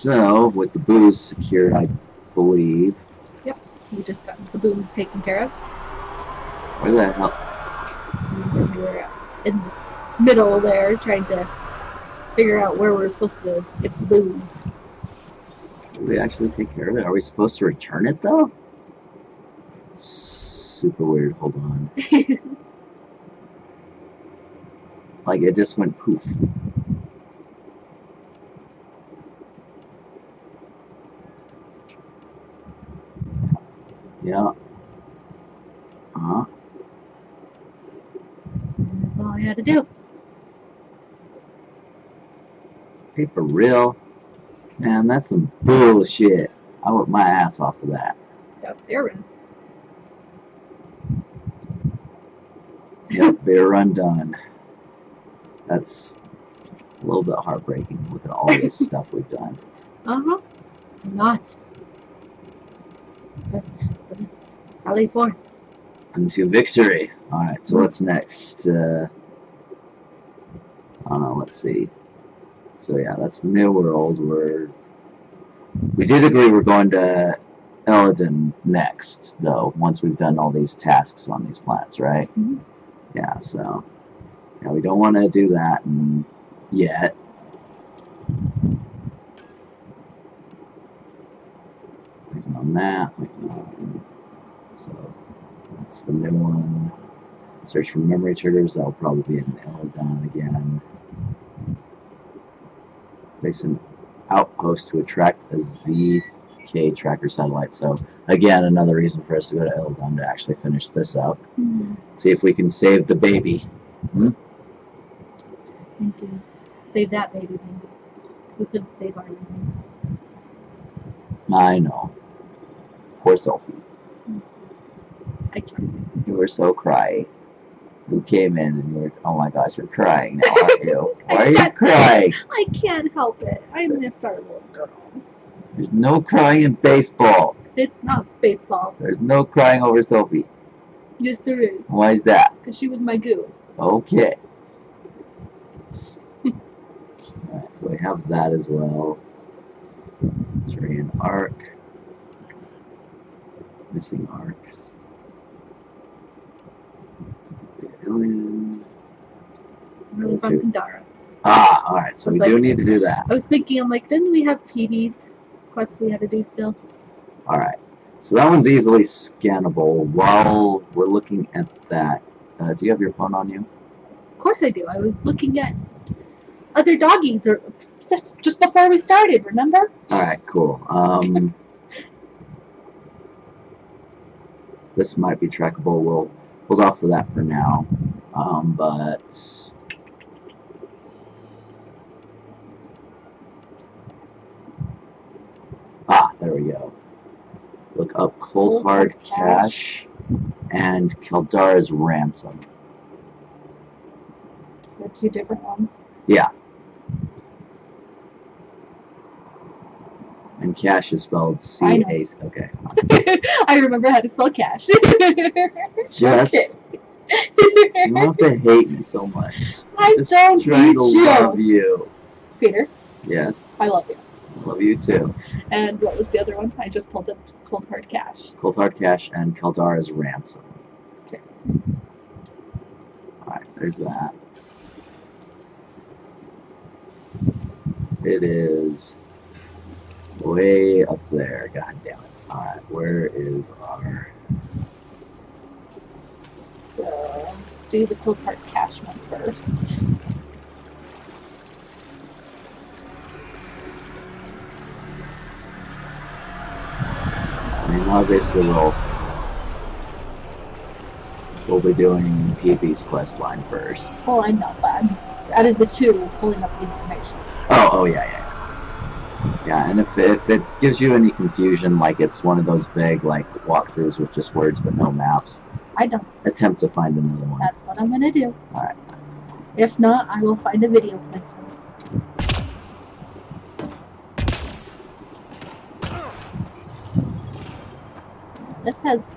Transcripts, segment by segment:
So, with the booze secured, I believe. Yep, we just got the booms taken care of. Where the hell? We were in the middle there trying to figure out where we're supposed to get the booms. Did we actually take care of it? Are we supposed to return it though? Super weird. Hold on. Like it just went poof. Yeah. Uh huh. That's all I had to do. Hey, for real? Man, that's some bullshit. I whipped my ass off of that. Got there in. Yep, beer run done. That's a little bit heartbreaking. with all this stuff we've done. Uh huh. Not. Us sally forth. Into victory. Alright, so what's next? Uh, I don't know, let's see. So yeah, that's the new world. We're we did agree we're going to Elaaden next, though, once we've done all these tasks on these planets, right? Mhm. Yeah, so yeah, we don't want to do that and yet. On that, waiting on so that's the new one. Search for memory triggers, that'll probably be an Elaaden again. Place an outpost to attract a ZK tracker satellite. So again, another reason for us to go to Elaaden to actually finish this up. Hmm. See if we can save the baby. And to save that baby, maybe. We couldn't save our baby. I know. Poor Sophie. You were so cryy. You came in and you were, oh my gosh, you're crying now, aren't you? Why are you crying? I can't help it. I miss our little girl. There's no crying in baseball. It's not baseball. There's no crying over Sophie. Yes, there is. Why is that? Because she was my goo. Okay. Alright, so we have that as well. Turian Ark. Missing arcs. Really from Kadara. Ah, alright, so we It's do need to do that. I was thinking, I'm like, didn't we have Peebee's quests we had to do still? Alright. So that one's easily scannable. While we're looking at that, uh, do you have your phone on you? Of course I do. I was looking at other doggies or just before we started, remember? Alright, cool. Um, this might be trackable. We'll hold off for that for now. Um, but ah, there we go. Look up Cold Hard Cash and Keldara's Ransom. They're two different ones. And Cash is spelled C. A. Okay. I remember how to spell cash. Just you have to hate me so much. I Just don't trying need to you. love you. Peter, Yes, I love you. love you too. And what was the other one? I just pulled up cold hard cash. Cold Hard Cash and Keldara's Ransom. Okay. Alright, there's that. It is way up there. God damn it. Alright, where is our. So do the cold part cash one first. I mean, obviously, we'll. We'll be doing Peebee's quest line first. Oh, I'm not bad. Out of the two, pulling up the information. Oh, oh yeah, yeah. Yeah, and if, if it gives you any confusion, like it's one of those vague like walkthroughs with just words but no maps, I don't. attempt to find another one. That's what I'm gonna do. Alright. If not, I will find a video clip. This has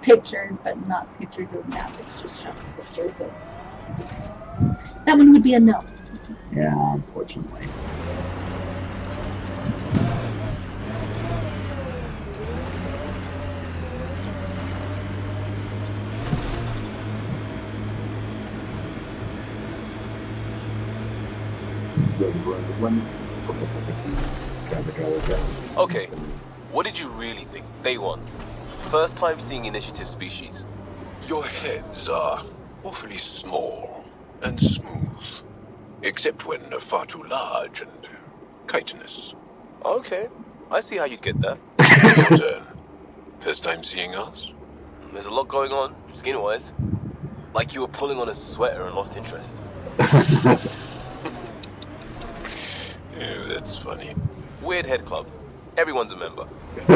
pictures, but not pictures of map. It's just showing pictures of. That one would be a no. Yeah, unfortunately. Okay, what did you really think? Day one. First time seeing initiative species. Your heads are awfully small and smooth, except when far too large and chitinous. Okay, I see how you'd get that. Your turn. First time seeing us? There's a lot going on, skin-wise. Like you were pulling on a sweater and lost interest. Yeah, that's funny. Weird head club. Everyone's a member.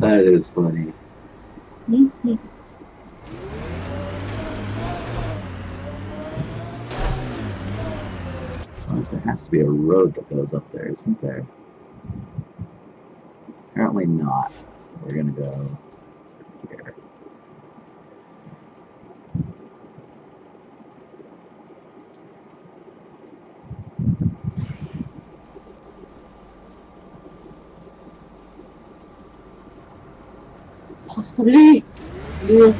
that is funny. There has to be a road that goes up there, isn't there? Apparently not. So we're gonna go Possibly. We will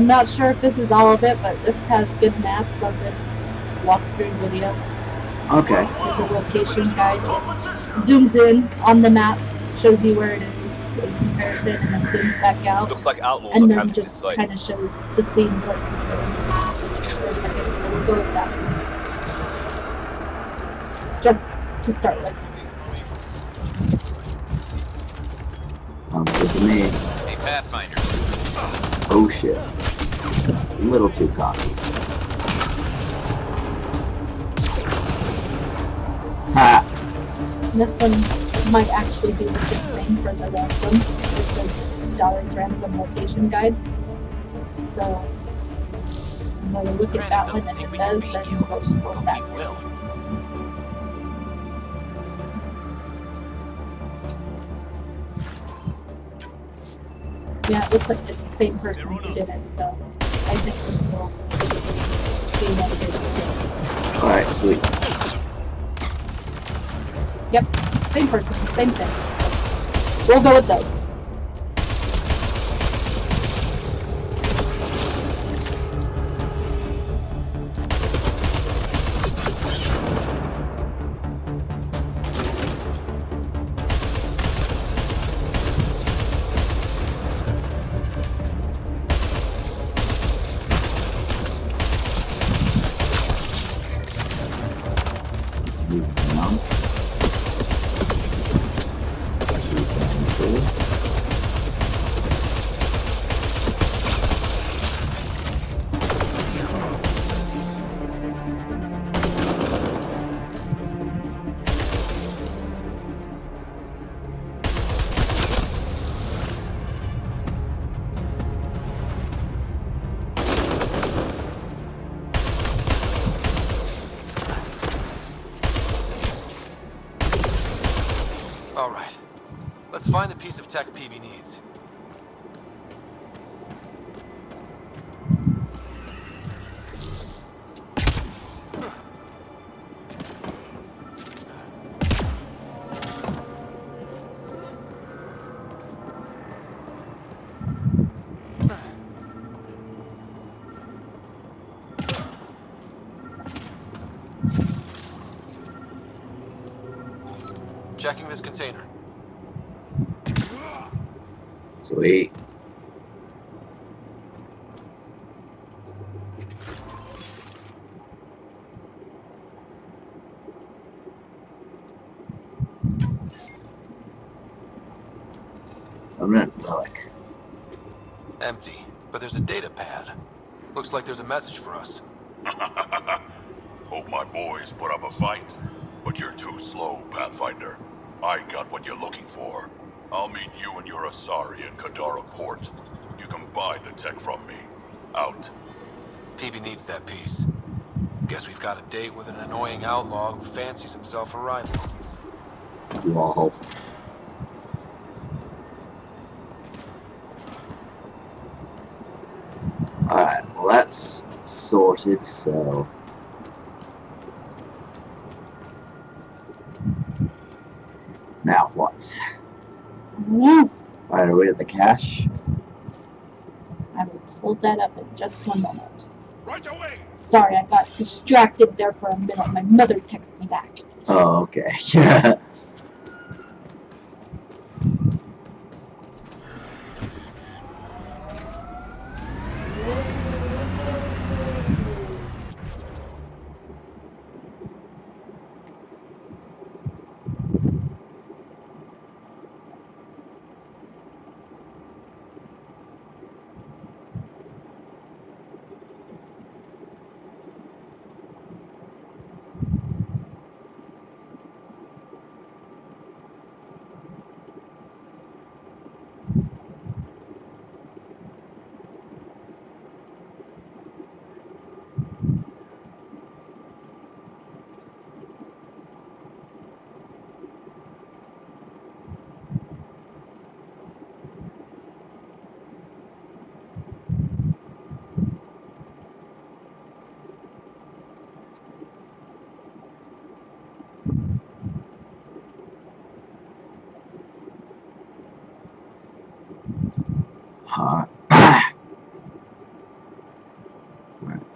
I'm not sure if this is all of it, but this has good maps of its walkthrough video. Okay. It's a location guide. It zooms in on the map, shows you where it is in comparison, and then zooms back out. Looks like outlaws And are then camping this just kind of shows the scene what for a second. So we'll go with that. Just to start with. Sounds good to me. Hey, Pathfinder. Oh shit. A little too cocky. Ha! This one might actually do the same thing for the ransom. It's like Dollar's ransom location guide. So I'm going to look at that one. If it does, then we'll just go with that too. Yeah, it looks like it's the same person who did it, so Alright, sweet. Yep, same person, same thing. We'll go with those. Permanent. Empty, but there's a data pad. Looks like there's a message for us. Hope my boys put up a fight, but you're too slow. slow, Pathfinder. I got what you're looking for. I'll meet you and your Asari in Kadara Port. You can buy the tech from me. Out. Peebee needs that piece. Guess we've got a date with an annoying outlaw who fancies himself a rival. Lol. Alright, well that's sorted, so... Now what? Yeah, Alright, are we at the cache? I will pull that up in just one moment. Right away! Sorry, I got distracted there for a minute. My mother texted me back. Oh, okay.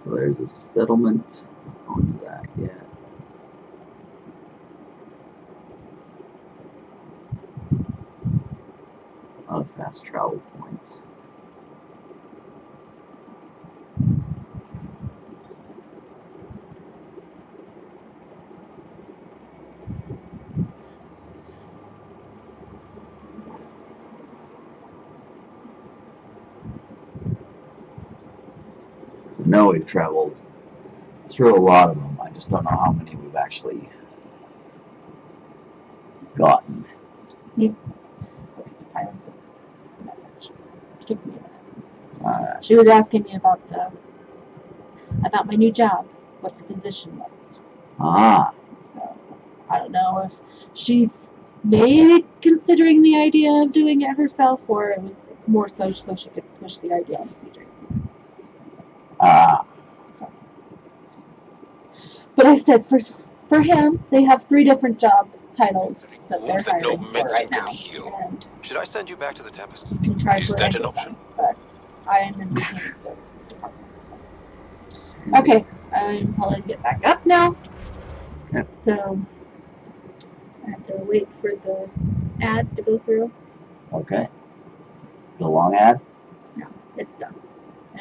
so there's a settlement. Not going to that yet. A lot of fast travel points. So now we've traveled through a lot of them. I just don't know how many we've actually gotten. Okay, silence the message. Took me a minute. Uh, She was asking me about uh, about my new job, what the position was. ah, So I don't know if she's maybe considering the idea of doing it herself, or it was more so so she could push the idea on C. Tracy. ah, So. But I said for for him, they have three different job titles that they're Wounds that no hiring for right can now, heal. and Should I send you back to the Tempest? you can try Is for that an of them, option? But I am in the human services department. So. Okay, I'm probably get back up now. Okay. So I have to wait for the ad to go through. okay. The long ad? It's done.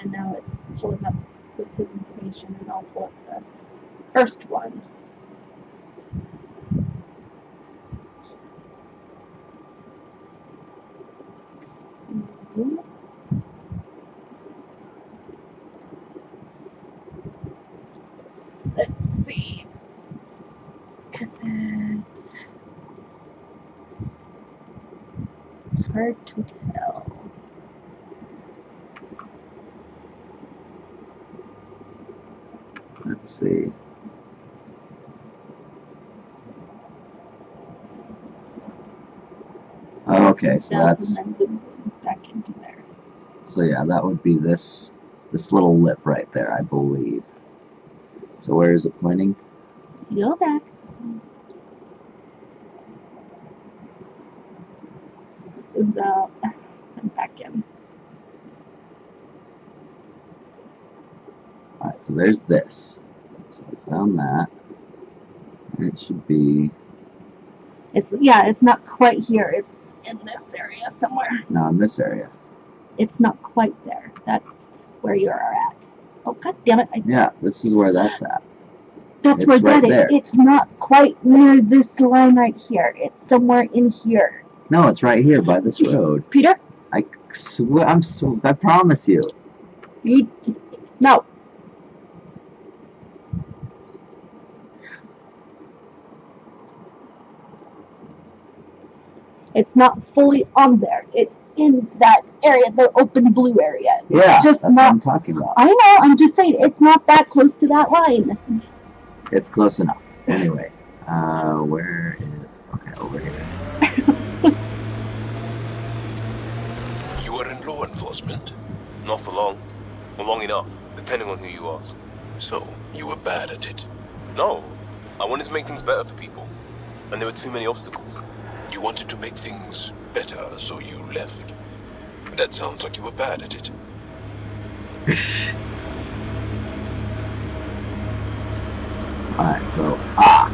And now it's pulling up with his information and I'll pull up the first one. Let's see. Is it? It's hard to tell. Let's see. Okay, so that's and then zooms in back into there. so yeah, that would be this this little lip right there, I believe. So where is it pointing? Go back. Zooms out and back in. Alright, so there's this. So I found that. It should be It's yeah, it's not quite here. It's in this area somewhere. now in this area. It's not quite there. That's where you are at. Oh god damn it! I, Yeah, this is where that's at. that's It's where right that is. It's not quite near this line right here. It's somewhere in here. No, it's right here by this road. Peter, I swear, I'm sw- I promise you. you no. It's not fully on there. It's in that area, the open blue area. Yeah, just that's what not- I'm talking about. I know. I'm just saying it's not that close to that line. It's close enough. Anyway, uh, where is okay over here? You are in law enforcement, Not for long. Or long enough, depending on who you ask. so you were bad at it. No, I wanted to make things better for people. And there were too many obstacles. You wanted to make things better, so you left. That sounds like you were bad at it. Alright, so ah,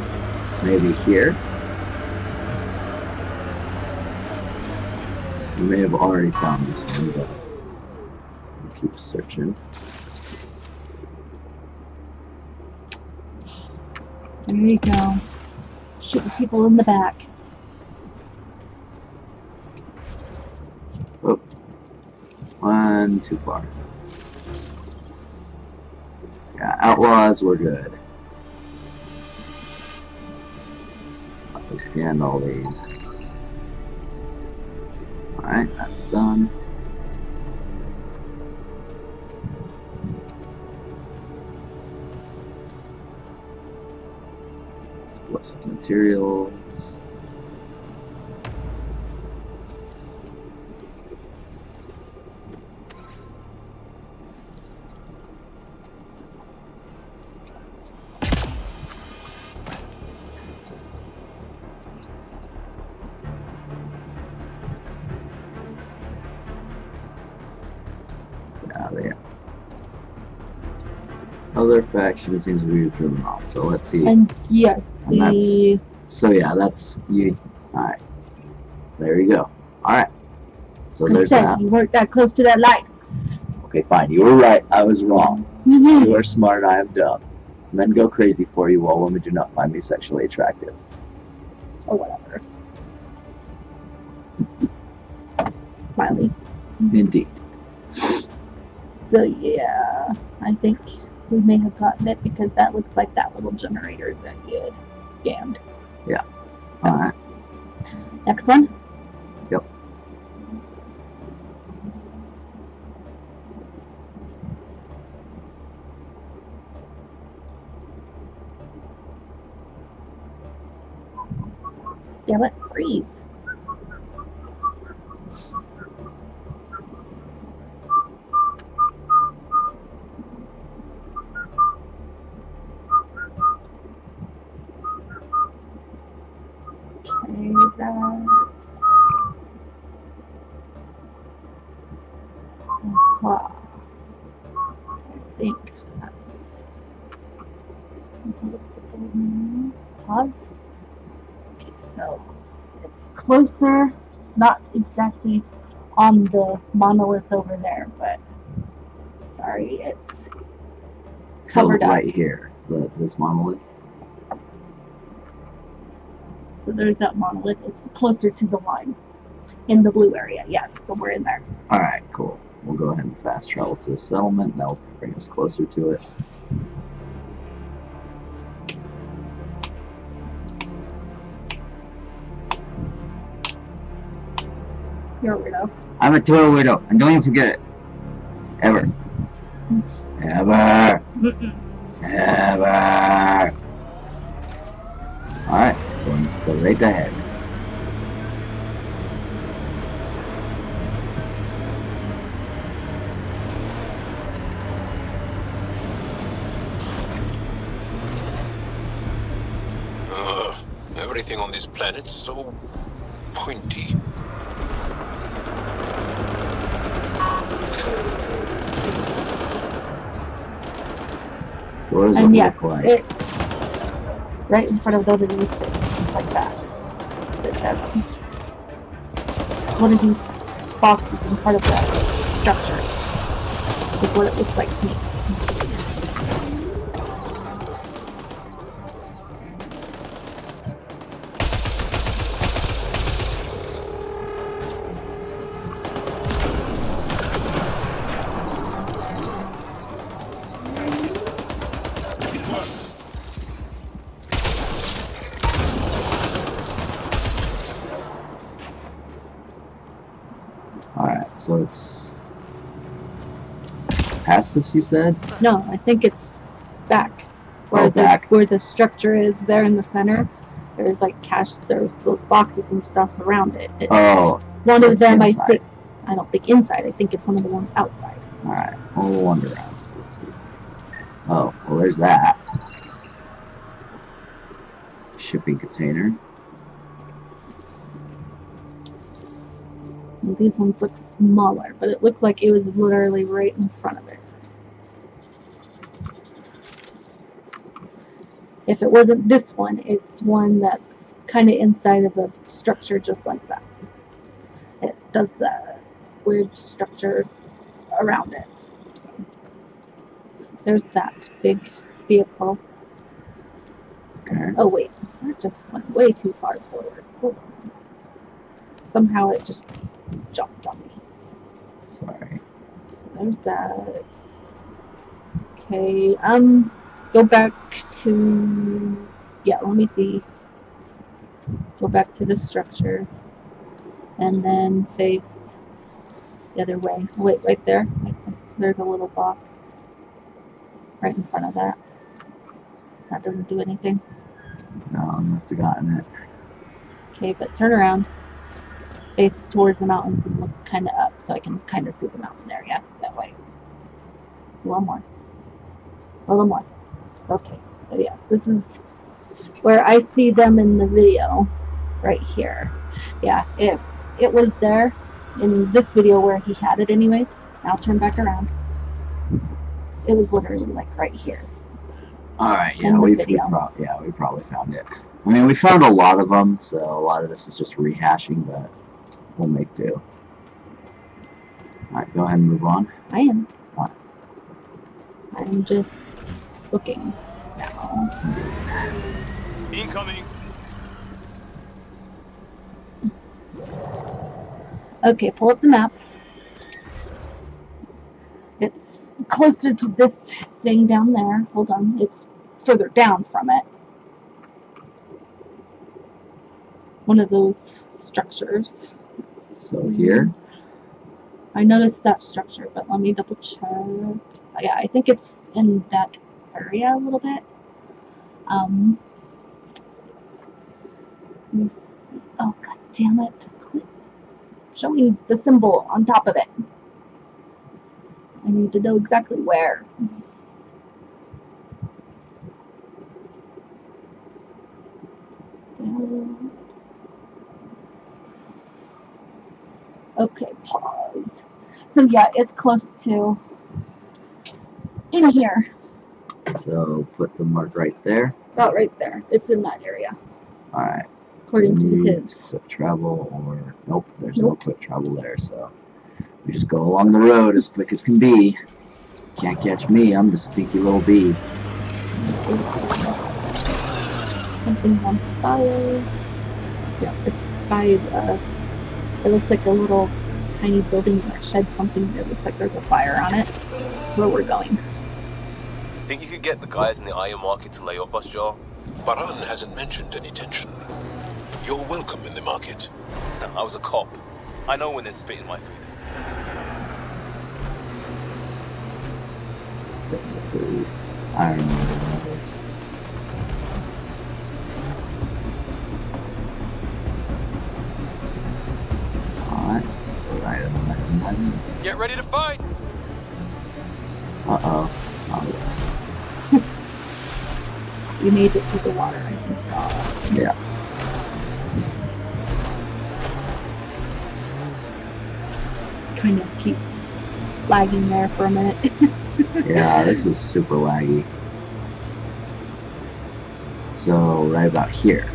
maybe here. You may have already found this one, but we'll keep searching. There you go. Shooting people in the back. Oh. One too far. Yeah, outlaws, we're good. We scanned all these. Alright, that's done. Explosive materials. Faction seems to be driven off, so let's see. And yes, And that's- So yeah, that's you. Alright. There you go. Alright. So I there's said that. you weren't that close to that line. Okay, fine. You were right. I was wrong. Mhm. You are smart. I am dumb. Men go crazy for you while women do not find me sexually attractive. or whatever. Smiley. Indeed. So yeah, I think we may have gotten it because that looks like that little generator that you had scanned. Yeah. So Alright. next one. Yep. Damn it, freeze. Okay, that's. Aha. I think that's. Pause. Okay, so it's closer, not exactly on the monolith over there, but sorry, it's So covered up. right here, the, this monolith. So there's that monolith. It's closer to the line in the blue area. Yes, so we're in there. Alright, cool. We'll go ahead and fast travel to the settlement. That'll bring us closer to it. You're a weirdo. I'm a total widow, and don't you forget it. Ever. Ever. Ever. Alright, going straight ahead. Ugh, everything on this planet's so pointy. So what does And it yes, look like? it's right in front of one of these things, just like that. Sit down. One of these boxes in front of the structure is what it looks like to me. You said? No, I think it's back. Where Oh, the back. where the structure is there in the center. There's like cash. There's those boxes and stuff around it. It's Oh, one so of them, I think. I don't think inside. I think it's one of the ones outside. all right. Well, we'll wander around. We'll see. Oh, well, there's that shipping container. These ones look smaller, but it looked like it was literally right in front of it. If it wasn't this one, it's one that's kind of inside of a structure just like that. It does the weird structure around it. So there's that big vehicle. Okay. Oh wait, that just went way too far forward. Hold on. Somehow it just jumped on me. Sorry. So there's that. Okay, um, go back to, yeah, let me see. Go back to the structure. And then face the other way. Wait, right there. There's a little box right in front of that. That doesn't do anything. No, I must have gotten it. Okay, but turn around. Face towards the mountains and look kind of up so I can kind of see the mountain area that way. A little more. A little more. Okay, so yes, this is where I see them in the video. Right here. Yeah, if it was there in this video where he had it anyways, now turn back around. It was literally like right here. All right. Yeah, we, we pro- yeah we probably found it. I mean, we found a lot of them, so a lot of this is just rehashing, but we'll make do. All right, go ahead and move on. I am. I'm just looking now. Incoming. Okay, pull up the map. It's closer to this thing down there. Hold on, it's further down from it. One of those structures. So here, I noticed that structure, but let me double check. Oh, yeah, I think it's in that area a little bit. Um, let me see. Oh, god damn it. Quit showing the symbol on top of it. I need to know exactly where. Okay, pause. So yeah, it's close to in here. So put the mark right there. About right there. It's in that area, All right. according to the his. quick travel or nope, there's no Nope. quick travel there. So we just go along the road as quick as can be. Can't catch me. I'm the stinky little bee. Something's on fire. Yeah, it's by uh it looks like a little tiny building or shed something. It looks like there's a fire on it. Where we're going. Think you could get the guys in the iron market to lay off us, Joel? Baran hasn't mentioned any tension. You're welcome in the market. I was a cop. I know when they're spitting my food. Spit in the food. I don't what that is. Alright. Right on that button. Get ready to fight! Uh-oh. Oh, You made it through the water, I can tell. yeah. Kind of keeps lagging there for a minute. Yeah, this is super laggy. So, right about here.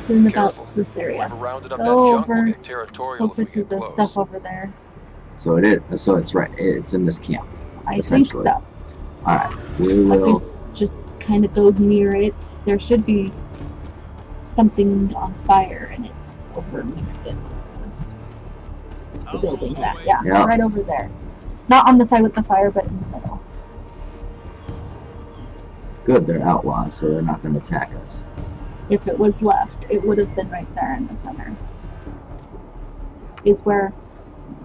it's in about Careful. this area. Whoever rounded up Go over will get territorial Closer to the close. stuff over there. So it is. So it's right. It's in this camp. I think so. Alright. We will. we just kind of go near it. There should be something on fire and it's over mixed in the oh, building. That yeah, Yeah. right over there. Not on the side with the fire, but in the middle. Good, they're outlaws, so they're not going to attack us. If it was left, it would have been right there in the center. Is where,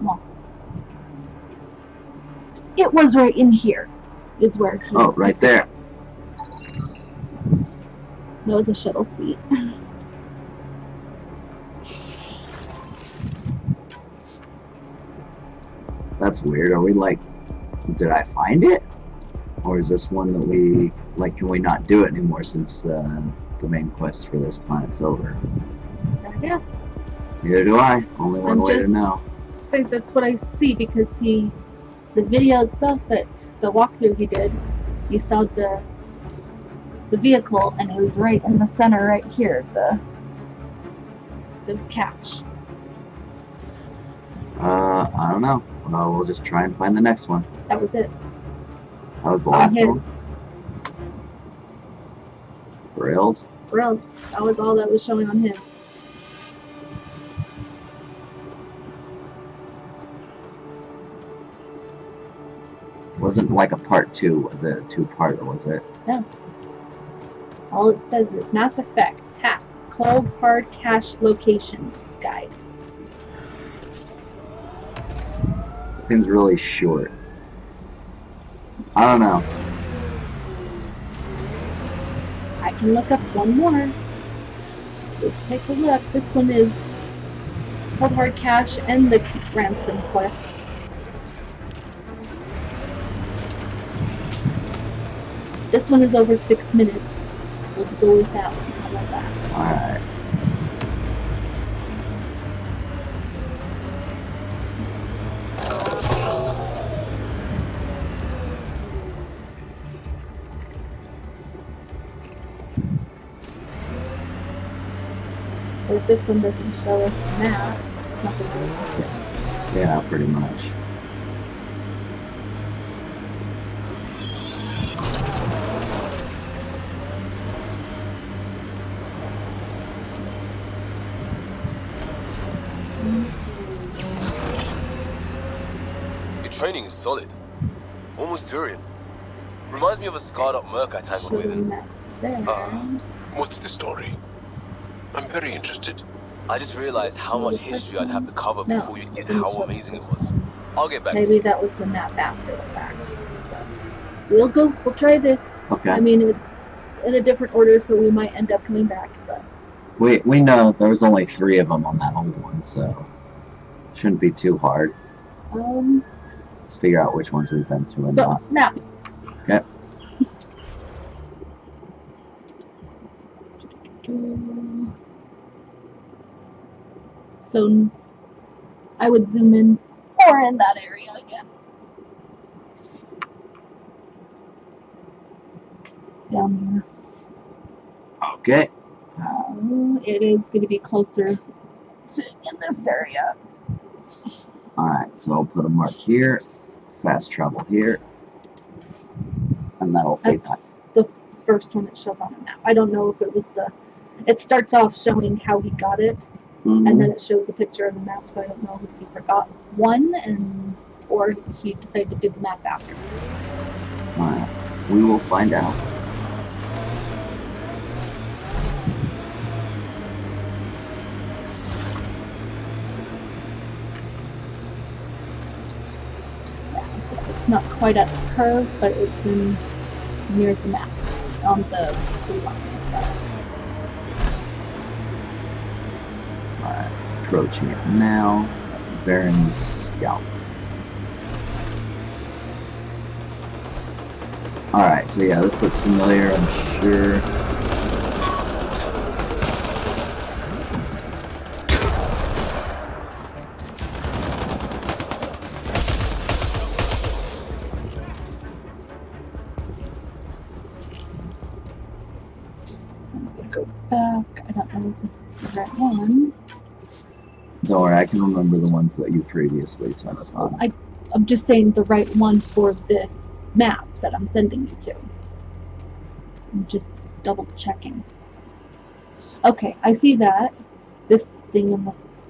well, It was right in here. Is where he. Oh, right there. That was a shuttle seat. That's weird. Are we like, did I find it? Or is this one that we, like, can we not do it anymore since uh, the main quest for this planet's over? Yeah. Neither do I. Only one I'm way just to know. saying that's what I see because he, the video itself that the walkthrough he did, you saw the the vehicle and it was right in the center right here, the the cache. Uh, I don't know. Well, we'll just try and find the next one. That was it. That was the last his one. Rails. rails. That was all that was showing on his. Wasn't like a part two, was it? A two part, or was it? All it says is Mass Effect task cold hard cash locations guide. Seems really short. I don't know. I can look up one more. Let's take a look. This one is Cold Hard Cash and the Ransom Quest. This one is over six minutes. We'll go with that one. How about that? Alright. So if this one doesn't show us the map, it's not going to Yeah, pretty much. Is solid. Almost Turian. Reminds me of a scarred up merc I tangled with show in the map there. Uh, What's the story? I'm very interested. I just realized how much history I'd have to cover before you get how amazing it was. I'll get back Maybe you. that was the map after the fact. We'll go. We'll try this. Okay. I mean, it's in a different order, so we might end up coming back. But We we know there was only three of them on that old one, so shouldn't be too hard um, to figure out which ones we've been to and so not. map. Okay. So I would zoom in more in that area again. Down Okay. here. Um, it is going to be closer to in this area. Alright, so I'll put a mark here, fast travel here, and that'll save time. That's the first one it shows on the map. I don't know if it was the. It starts off showing how he got it, Mhm. and then it shows the picture of the map. So I don't know if he forgot one and or he decided to do the map after. Alright, we will find out. Not quite at the curve, but it's in near the map on the blue line. So Alright, approaching it now. Baron's Scout. Alright, so yeah, this looks familiar, I'm sure. Go back. I don't know if this is the right one. Don't worry, I can remember the ones that you previously sent us on. I, I'm just saying the right one for this map that I'm sending you to. I'm just double checking. Okay, I see that. This thing in this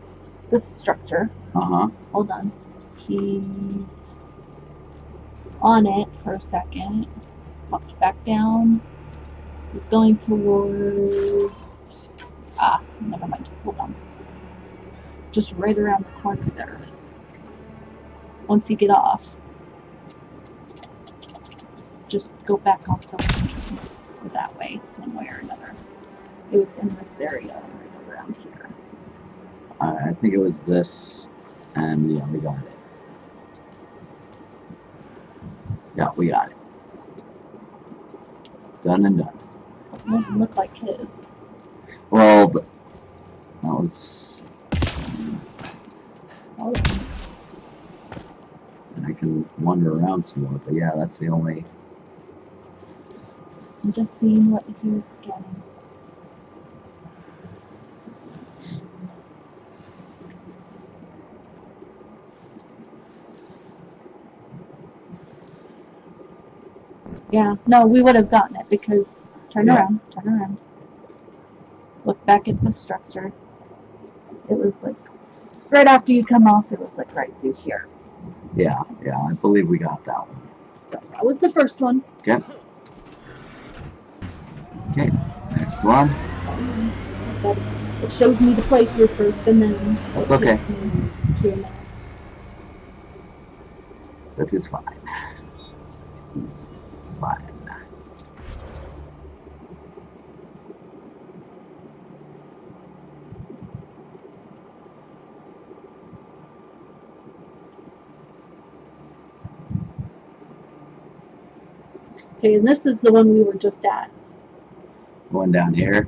this structure. Uh-huh. Hold on. He's on it for a second. Popped back down. He's going towards Ah, never mind. Hold on. Just right around the corner there is. Once you get off. just go back off the that way, one way or another. It was in this area right around here. Alright, I think it was this, and yeah, we got it. Yeah, we got it. Done and done. Doesn't look like his. Well, but that was. Oh, I can wander around some more, but yeah, that's the only. I'm just seeing what he was scanning. Yeah, no, we would have gotten it because turn Yeah. around, turn around. Look back at the structure. It was like right after you come off, it was like right through here. Yeah, yeah, I believe we got that one. So that was the first one. Okay. Okay, next one. It shows me the playthrough first, and then That's it okay. takes me to a minute. That is fine. That is fine. Okay, and this is the one we were just at. One down here.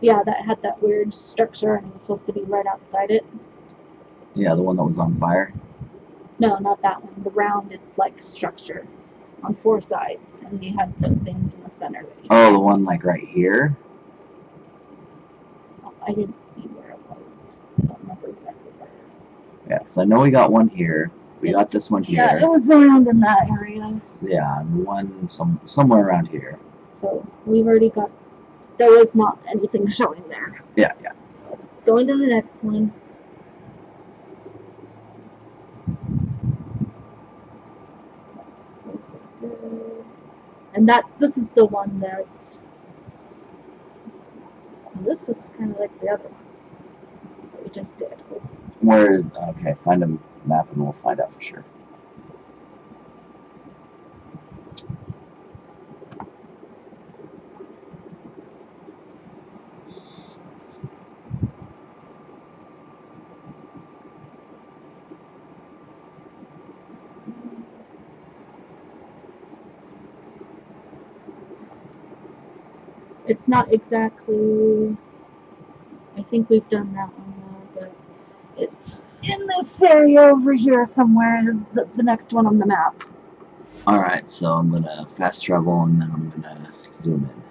Yeah, that had that weird structure, and it was supposed to be right outside it. Yeah, the one that was on fire. No, not that one. The rounded like structure on four sides, and you had the thing in the center. Oh, the one like right here. oh, I didn't see where it was. I don't remember exactly where. Yeah, so I know we got one here. We got this one here. Yeah, it was around in that area. Yeah, one some somewhere around here. So we've already got. There was not anything showing there. Yeah, yeah. So let's go into the next one. And that this is the one that's. This looks kind of like the other one we just did. Where? Okay, find a map and we'll find out for sure. It's not exactly. I think we've done that one in this area over here somewhere. Is the, the next one on the map. All right, so I'm gonna fast travel and then I'm gonna zoom in.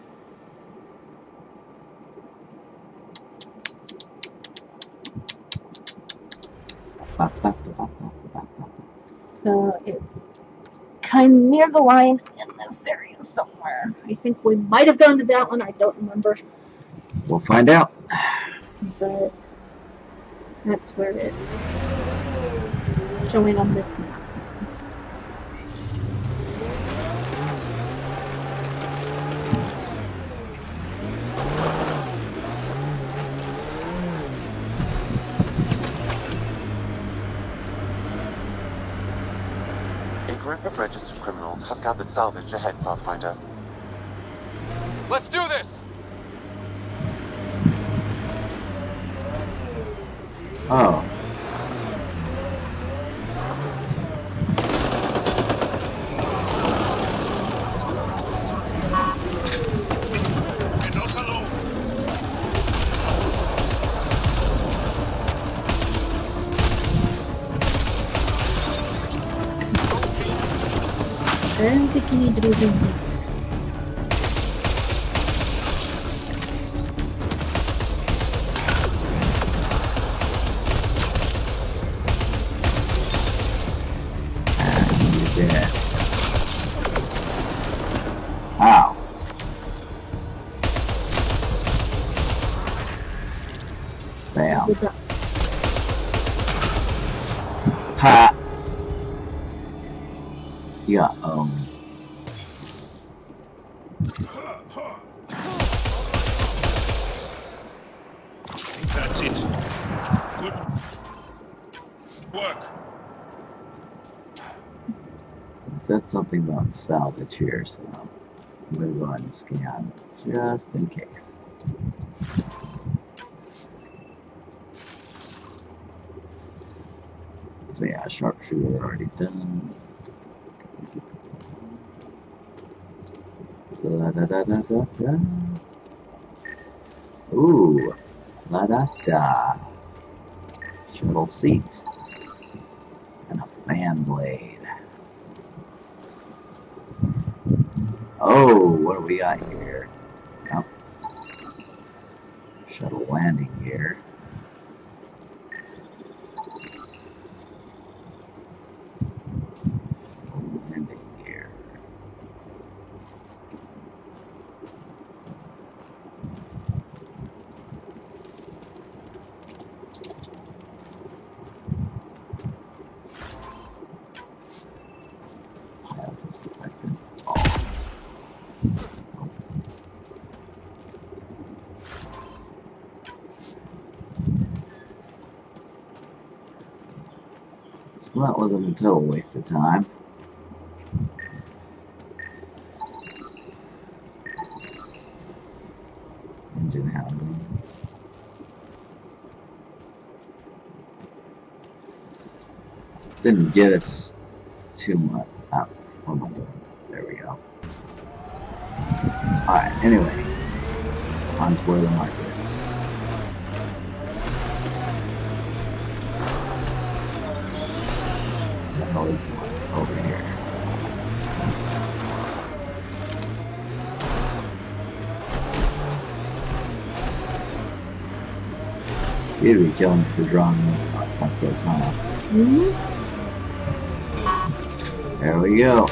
So it's kind of near the line in this area somewhere. I think we might have gone to that one. I don't remember, We'll find out. but that's where it's showing on this map. A group of registered criminals has gathered salvage ahead, Pathfinder. Let's do this! Oh, I don't think you need to salvage here, so I'm gonna go ahead and scan just in case. So yeah, sharpshooter already done. Da da da da da da. Ooh, la da da. Shuttle seat and a fan blade. Oh, what do we got here? Oh. Shuttle landing gear. Shuttle landing gear. Pile disinfectant. Oh. So that wasn't a total waste of time. Engine housing. Didn't get us too much. Oh, what am I doing? There we go. Alright, anyway. On to where the market You'd be killing me for drawing robots like this, huh? Mhm. There we go.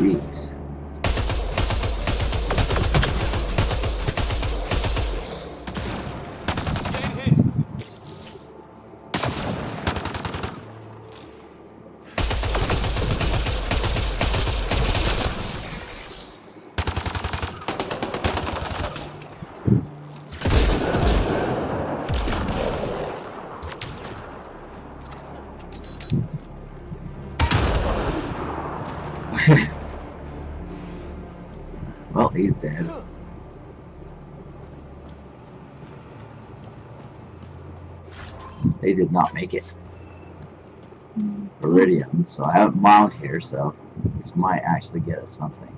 Jeez. Did not make it. Iridium, so I have mount here, so this might actually get us something.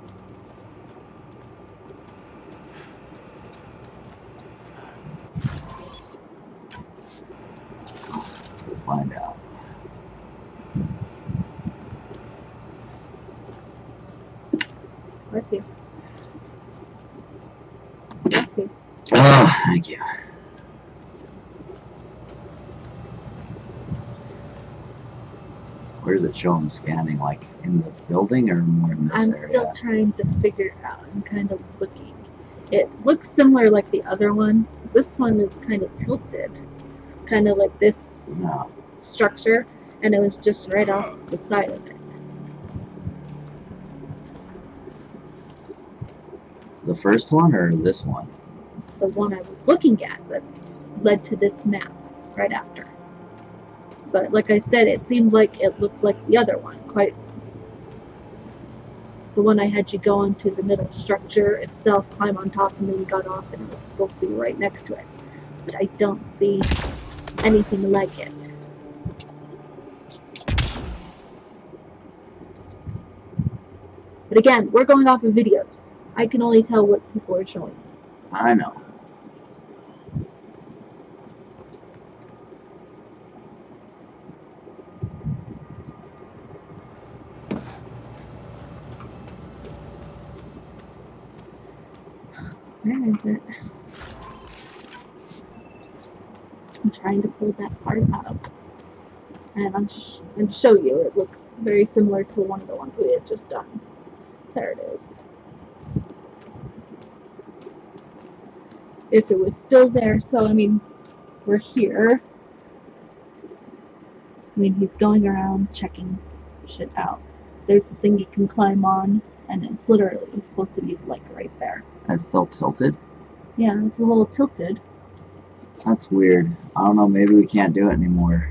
We'll find out. Bless you. Bless you. Oh, thank you. Where does it show him scanning? Like in the building or more in this I'm area? still trying to figure it out. I'm kind of looking. It looks similar like the other one. This one is kind of tilted, kind of like this No. structure, and it was just right off to the side of it. The first one or this one? The one I was looking at that led to this map right after. But like I said, it seemed like it looked like the other one, quite. The one I had you go into the middle structure itself, climb on top, and then got off, and it was supposed to be right next to it. But I don't see anything like it. But again, we're going off of videos. I can only tell what people are showing me. I know. Where is it? I'm trying to pull that part up. And I'm sh and show you. It looks very similar to one of the ones we had just done. There it is. If it was still there, so I mean, we're here. I mean, he's going around checking shit out. There's the thing you can climb on, and it's literally supposed to be like right there. It's still tilted. Yeah, it's a little tilted. That's weird. I don't know. Maybe we can't do it anymore.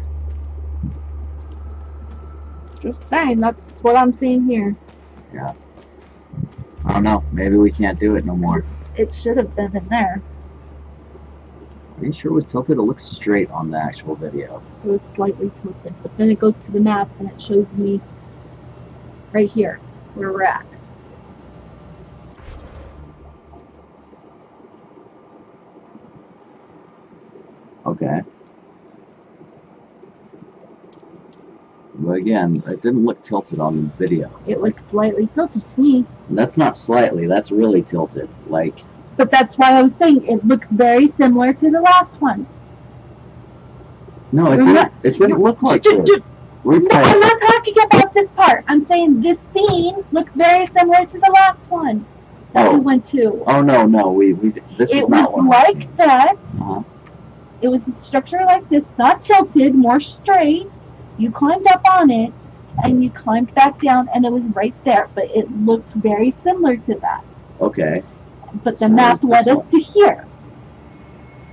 Just saying, that's what I'm seeing here. Yeah. I don't know. Maybe we can't do it no more. It should have been in there. Are you sure it was tilted? It looks straight on the actual video. It was slightly tilted, but then it goes to the map and it shows me right here where we're at. Okay. But again, it didn't look tilted on the video. It was slightly tilted to me, That's not slightly. That's really tilted. Like, but that's why I was saying it looks very similar to the last one. no, it didn't. It didn't look like this. ju- No, I'm not talking about this part. I'm saying this scene looked very similar to the last one that we Oh. went to. Oh no, no. We we. This is it not was like that. Uh-huh. It was a structure like this, not tilted, more straight. You climbed up on it, and you climbed back down, and it was right there. But it looked very similar to that. Okay. But the So map led us to here.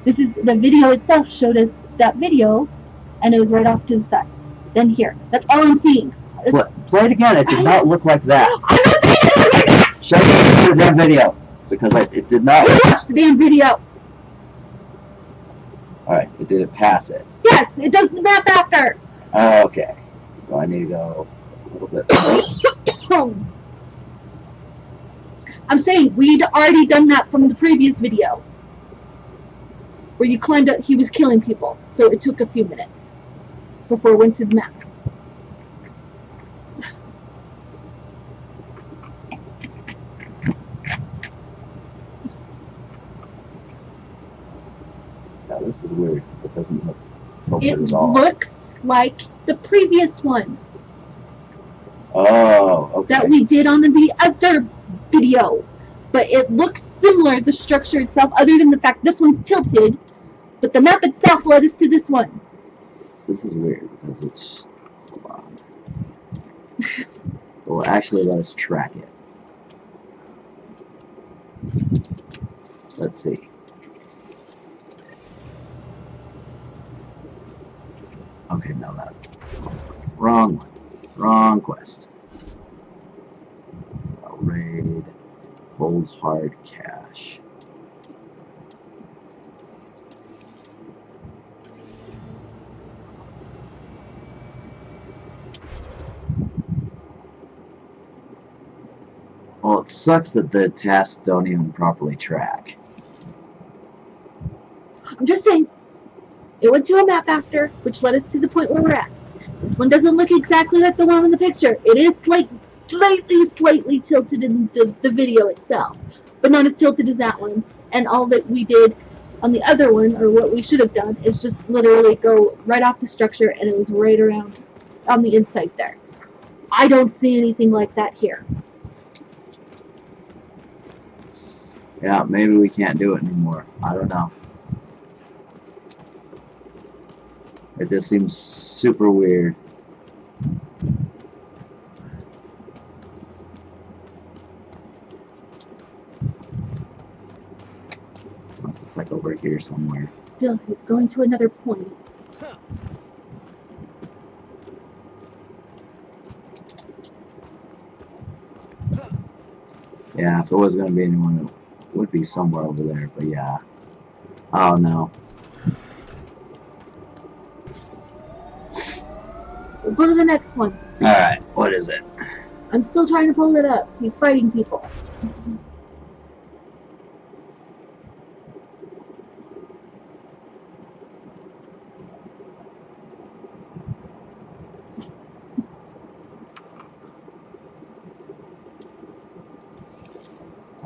This is the video itself showed us that video, and it was right off to the side. Then here. That's all I'm seeing. Play, play it again. It did not look like that. I'm not saying it oh like that. Show me the damn video because I, it did not. You watched the damn video. All right, it didn't pass it. Yes, it does the map after. Okay. So I need to go a little bit. I'm saying we'd already done that from the previous video. Where you climbed up, he was killing people. So it took a few minutes before it went to the map. Now this is weird. It doesn't look It at like the previous one oh, okay. that we did on the other video. But it looks similar, the structure itself, other than the fact this one's tilted. But the map itself led us to this one. This is weird because it's. Hold well, actually, let us track it. Let's see. Wrong one. Wrong quest. So, raid. cold hard cash. Well, it sucks that the tasks don't even properly track. I'm just saying, it went to a map after, which led us to the point where we're at. One doesn't look exactly like the one in the picture. It is like slightly, slightly tilted in the, the video itself, but not as tilted as that one. And all that we did on the other one, or what we should have done, is just literally go right off the structure, and it was right around on the inside there. I don't see anything like that here. Yeah, maybe we can't do it anymore. I don't know. It just seems super weird. It's like over here somewhere. Still, he's going to another point. Yeah, if it was gonna be anyone, it would be somewhere over there. But yeah, oh no. We'll go to the next one. All right, what is it? I'm still trying to pull it up. He's fighting people.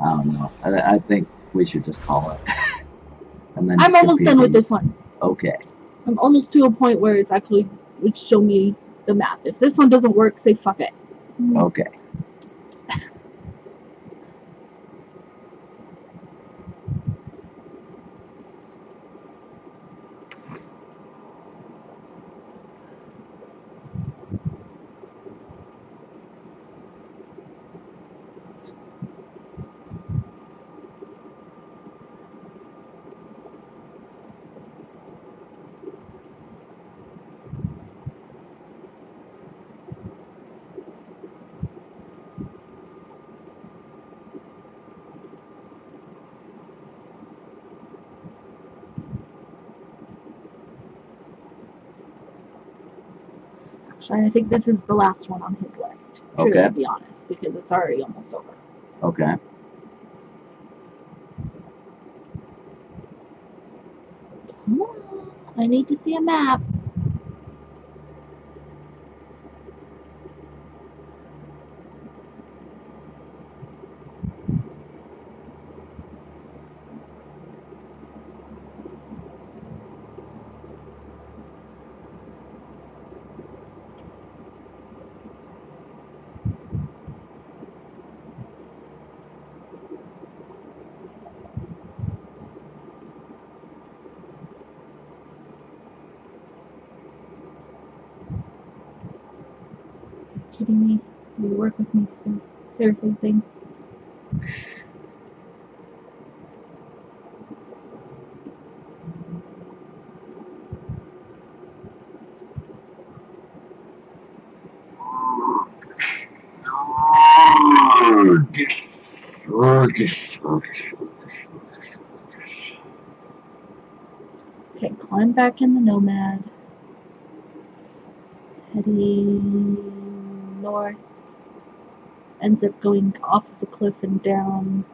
I don't know. I, I think we should just call it. and then I'm almost done with this one. Okay. I'm almost to a point where it's actually would show me the map. If this one doesn't work, say fuck it. Okay. I think this is the last one on his list. Truly, Okay. to be honest, because it's already almost over. Okay. Come on, I need to see a map. Kidding me? You work with me, so seriously thing. Okay, climb back in the Nomad. It's heading north. Ends up going off of a cliff and down.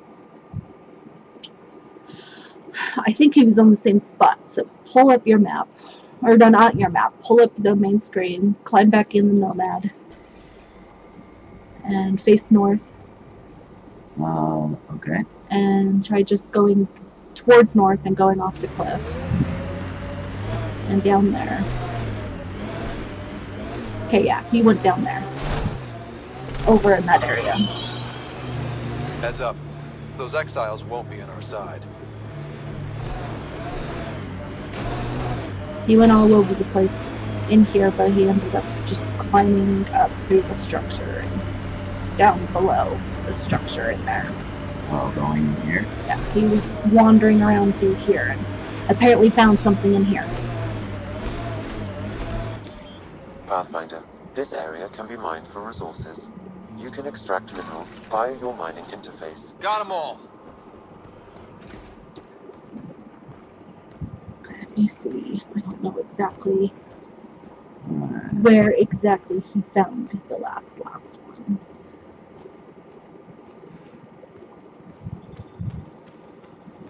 I think he was on the same spot. So pull up your map. Or no, not your map. Pull up the main screen. Climb back in the Nomad. And face north. Um, okay. and try just going towards north and going off the cliff. And down there. Okay, yeah, he went down there. Over in that area. Heads up. Those exiles won't be on our side. He went all over the place in here, but he ended up just climbing up through the structure and down below the structure in there. Well, going in here. Yeah, he was wandering around through here and apparently found something in here. Pathfinder, this area can be mined for resources. You can extract minerals via your mining interface. Got them all. Let me see. I don't know exactly where exactly he found the last last one.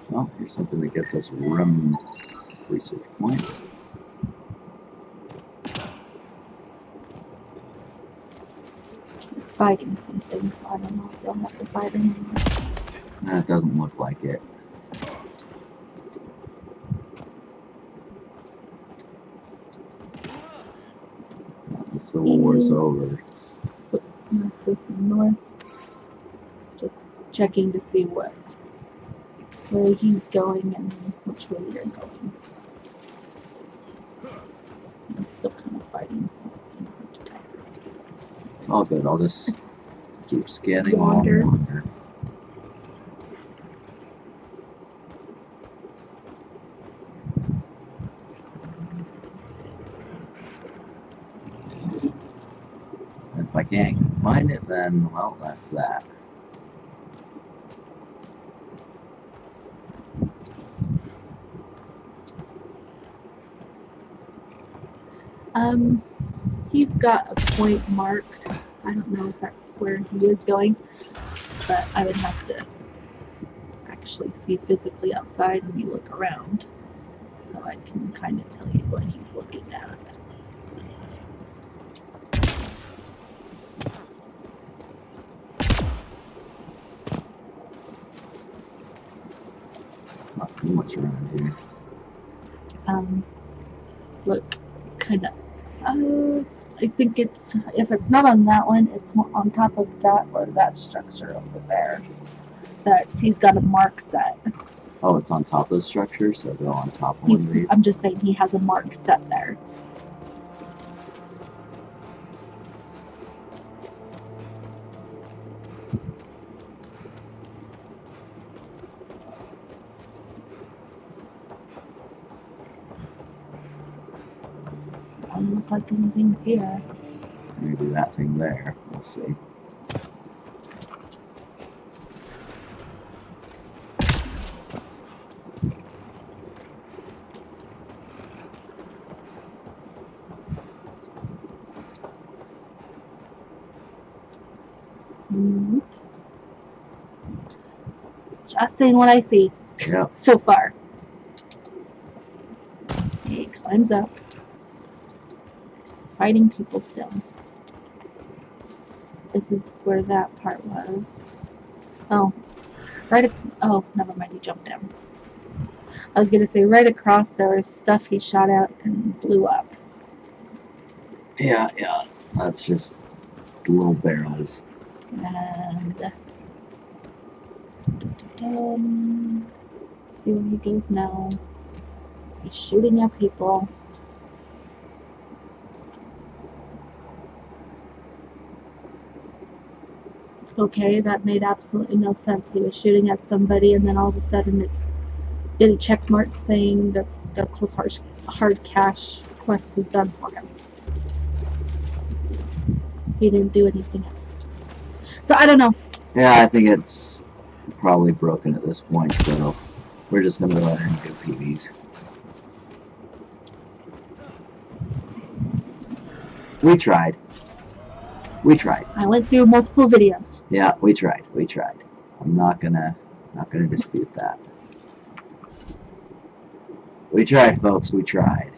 Well, here's something that gets us room research points. He's fighting something, so I don't know if he'll have to fight or not. That doesn't look like it. The Civil War's Is- over. What's this north? Just checking to see what where he's going and which way you're going. I'm still kind of fighting, so it's kind of hard to tell. It's all good. I'll just keep scanning Wander. wander. If I can't find it, then, well, that's that. Um, he's got a point marked. I don't know if that's where he is going, but I would have to actually see physically outside and you look around, so I can kind of tell you what he's looking at. else around here? Um, look, kind of. Uh, I think it's if it's not on that one, it's on top of that or that structure over there. That he's got a mark set. Oh, it's on top of the structure, so go on top of one He's. I'm just saying he has a mark set there. Doesn't look like anything's here. Maybe that thing there. We'll see. Nope. Just saying what I see Yeah. so far. He climbs up. Fighting people still. This is where that part was. Oh. Right oh, never mind, he jumped down. I was gonna say right across there was stuff he shot out and blew up. Yeah, yeah. That's just the little barrels. And um, see where he goes now. He's shooting at people. Okay, that made absolutely no sense. He was shooting at somebody, and then all of a sudden it did a check mark saying that the cold hard, hard cash quest was done for him. He didn't do anything else. So I don't know. Yeah, I think it's probably broken at this point, so we're just gonna go ahead and do Peebee's. We tried. We tried. I went through multiple videos. Yeah, we tried. We tried. I'm not gonna not gonna dispute that. We tried, folks. We tried.